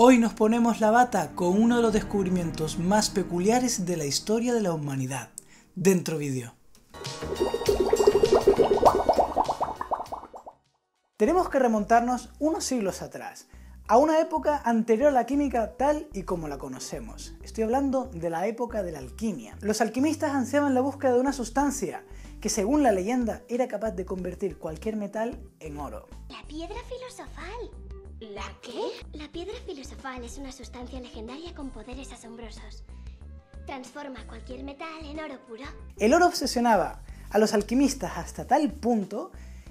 Hoy nos ponemos la bata con uno de los descubrimientos más peculiares de la historia de la humanidad. Dentro vídeo. Tenemos que remontarnos unos siglos atrás, a una época anterior a la química tal y como la conocemos. Estoy hablando de la época de la alquimia. Los alquimistas ansiaban la búsqueda de una sustancia que según la leyenda era capaz de convertir cualquier metal en oro. La piedra filosofal. ¿La qué? La piedra filosofal es una sustancia legendaria con poderes asombrosos. Transforma cualquier metal en oro puro. El oro obsesionaba a los alquimistas hasta tal punto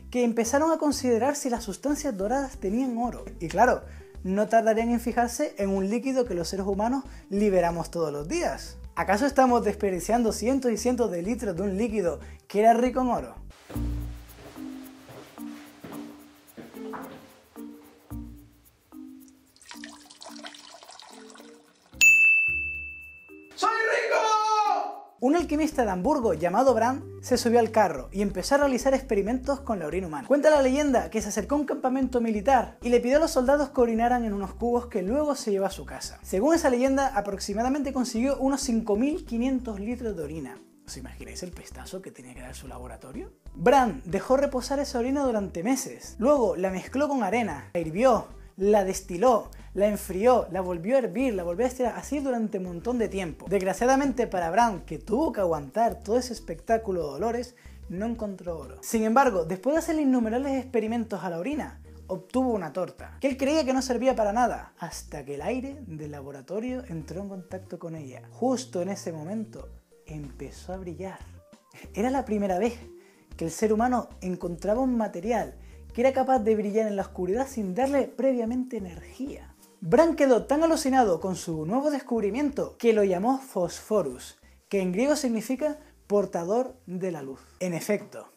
que empezaron a considerar si las sustancias doradas tenían oro. Y claro, no tardarían en fijarse en un líquido que los seres humanos liberamos todos los días. ¿Acaso estamos desperdiciando cientos y cientos de litros de un líquido que era rico en oro? Un alquimista de Hamburgo llamado Brand se subió al carro y empezó a realizar experimentos con la orina humana. Cuenta la leyenda que se acercó a un campamento militar y le pidió a los soldados que orinaran en unos cubos que luego se llevó a su casa. Según esa leyenda, aproximadamente consiguió unos 5.500 litros de orina. ¿Os imagináis el pestazo que tenía que dar su laboratorio? Brand dejó reposar esa orina durante meses. Luego la mezcló con arena, la hirvió, la destiló, la enfrió, la volvió a hervir, la volvió a estirar así durante un montón de tiempo. Desgraciadamente para Brown, que tuvo que aguantar todo ese espectáculo de dolores, no encontró oro. Sin embargo, después de hacer innumerables experimentos a la orina, obtuvo una torta, que él creía que no servía para nada, hasta que el aire del laboratorio entró en contacto con ella. Justo en ese momento empezó a brillar. Era la primera vez que el ser humano encontraba un material que era capaz de brillar en la oscuridad sin darle previamente energía. Bran quedó tan alucinado con su nuevo descubrimiento que lo llamó Phosphorus, que en griego significa portador de la luz. En efecto,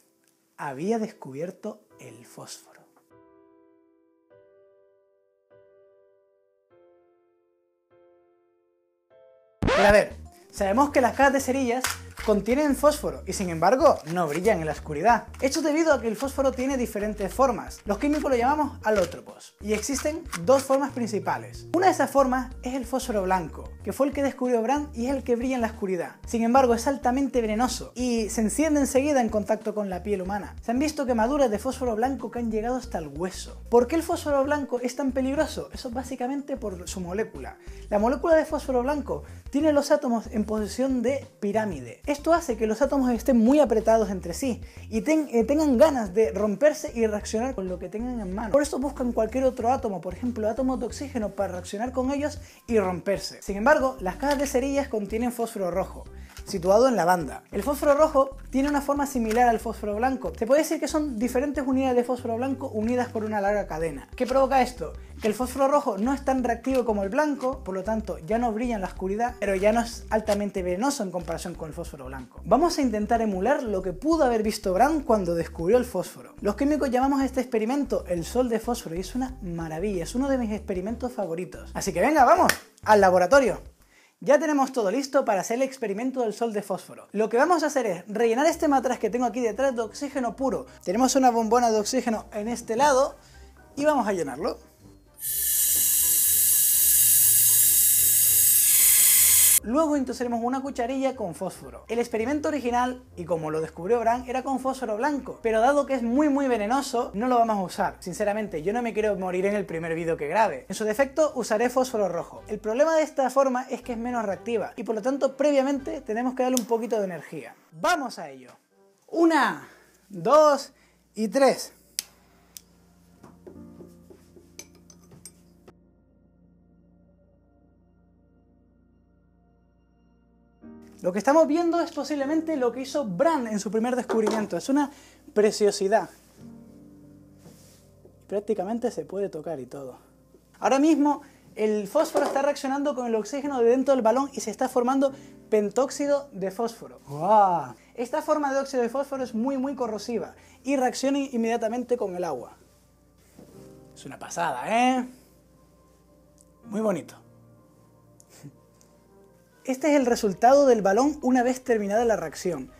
había descubierto el fósforo. A ver, sabemos que las cajas de cerillas contienen fósforo y sin embargo no brillan en la oscuridad. Esto es debido a que el fósforo tiene diferentes formas. Los químicos lo llamamos alótropos y existen dos formas principales. Una de esas formas es el fósforo blanco, que fue el que descubrió Brand y es el que brilla en la oscuridad. Sin embargo es altamente venenoso y se enciende enseguida en contacto con la piel humana. Se han visto quemaduras de fósforo blanco que han llegado hasta el hueso. ¿Por qué el fósforo blanco es tan peligroso? Eso es básicamente por su molécula. La molécula de fósforo blanco tiene los átomos en posición de pirámide. Esto hace que los átomos estén muy apretados entre sí y eh, tengan ganas de romperse y reaccionar con lo que tengan en mano. Por eso buscan cualquier otro átomo, por ejemplo átomos de oxígeno, para reaccionar con ellos y romperse. Sin embargo, las cajas de cerillas contienen fósforo rojo situado en la banda. El fósforo rojo tiene una forma similar al fósforo blanco. Se puede decir que son diferentes unidades de fósforo blanco unidas por una larga cadena. ¿Qué provoca esto? Que el fósforo rojo no es tan reactivo como el blanco, por lo tanto ya no brilla en la oscuridad, pero ya no es altamente venenoso en comparación con el fósforo blanco. Vamos a intentar emular lo que pudo haber visto Brown cuando descubrió el fósforo. Los químicos llamamos a este experimento el sol de fósforo y es una maravilla, es uno de mis experimentos favoritos. Así que venga, vamos, al laboratorio. Ya tenemos todo listo para hacer el experimento del sol de fósforo. Lo que vamos a hacer es rellenar este matraz que tengo aquí detrás de oxígeno puro. Tenemos una bombona de oxígeno en este lado y vamos a llenarlo. Luego introduciremos una cucharilla con fósforo. El experimento original, y como lo descubrió Bran, era con fósforo blanco, pero dado que es muy muy venenoso, no lo vamos a usar. Sinceramente, yo no me quiero morir en el primer vídeo que grabe. En su defecto, usaré fósforo rojo. El problema de esta forma es que es menos reactiva, y por lo tanto, previamente tenemos que darle un poquito de energía. ¡Vamos a ello! Una, dos y tres. Lo que estamos viendo es posiblemente lo que hizo Brand en su primer descubrimiento. Es una preciosidad. Prácticamente se puede tocar y todo. Ahora mismo el fósforo está reaccionando con el oxígeno de dentro del balón y se está formando pentóxido de fósforo. Esta forma de óxido de fósforo es muy muy corrosiva y reacciona inmediatamente con el agua. Es una pasada, ¿eh? Muy bonito. Este es el resultado del balón una vez terminada la reacción.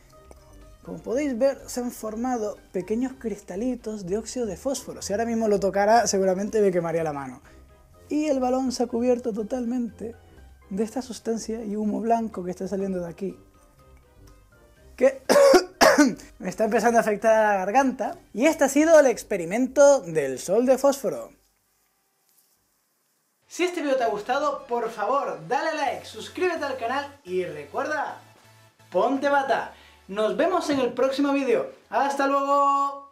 Como podéis ver, se han formado pequeños cristalitos de óxido de fósforo. Si ahora mismo lo tocara, seguramente me quemaría la mano. y el balón se ha cubierto totalmente de esta sustancia y humo blanco que está saliendo de aquí. Que me está empezando a afectar a la garganta. Y este ha sido el experimento del sol de fósforo. Si este vídeo te ha gustado, por favor, dale like, suscríbete al canal y recuerda, ponte bata. Nos vemos en el próximo vídeo. ¡Hasta luego!